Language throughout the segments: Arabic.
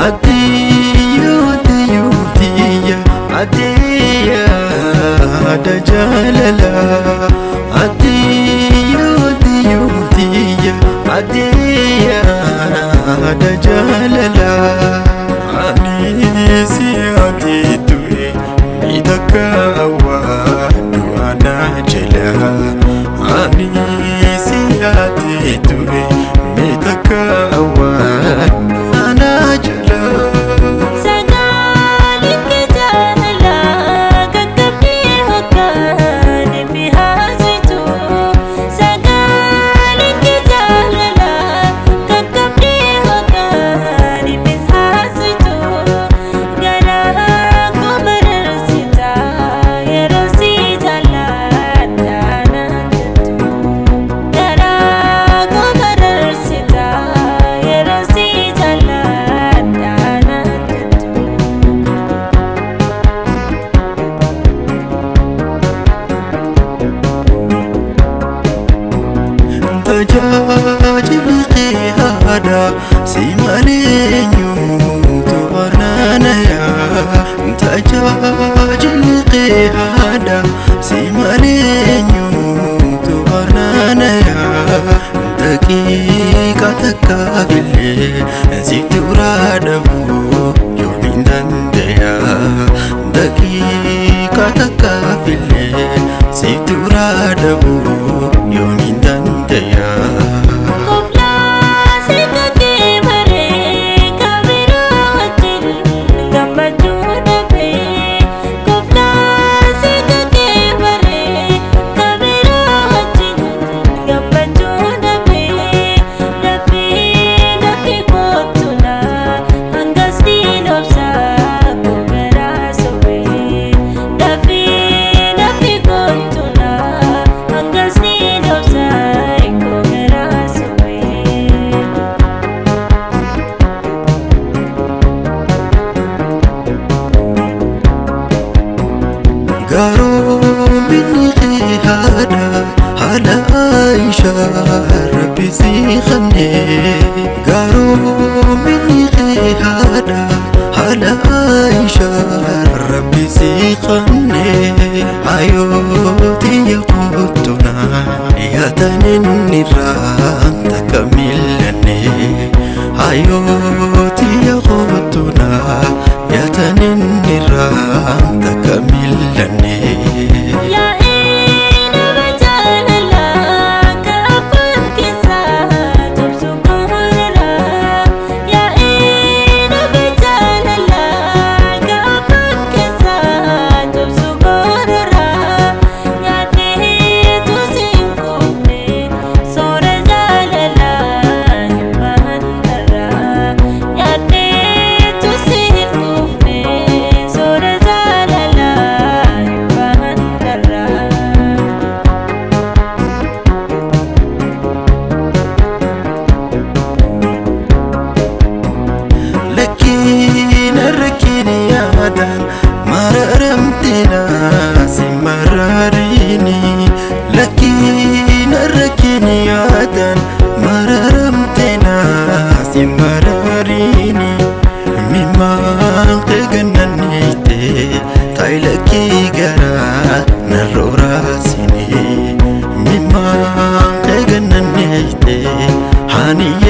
عدية عدية عدية عدية دجالة عدية عدية عدية عدية دجالة عميسي عديتوي ميدك أوان وأنا جلا عميسي عديتوي ميدك أوان waajjirri qe'aadha si maleenyuutu barnaanaya daqiiqa takkaafillee sitti uraadhamu yoomiin dandeeya daqiiqa takkaafillee sitti uraadhamu. ربي سيقني. حيوتي يقودنا يا تنين الران aniye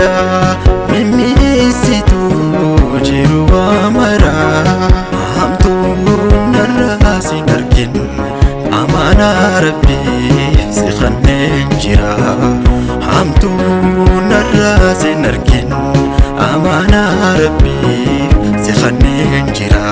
jaalala mimmi'eessitu jiru amara Hamtuun narraa sin argin amaanaa rabbii si kanneen jira Hamtuun narraa sin argin amaanaa rabbii si kanneen jira